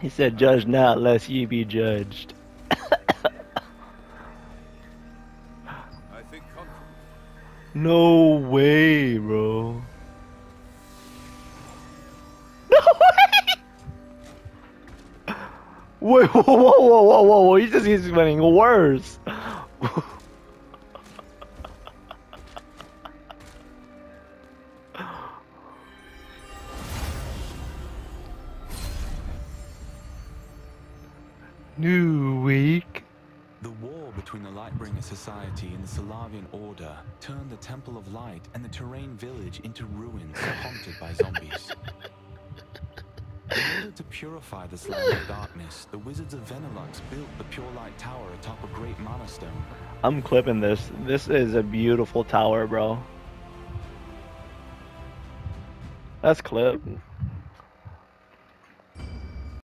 He said, "Judge not, lest ye be judged." No way, bro. No way. Wait, whoa, whoa, whoa, whoa, whoa, whoa! He just keeps getting worse. New week. The war between the Lightbringer Society and the Solavian Order turned the Temple of Light and the Terrain Village into ruins haunted by zombies. In order to purify this land of darkness, the Wizards of Venilux built the Purelight Tower atop a great mana stone. I'm clipping this. This is a beautiful tower, bro. That's clip.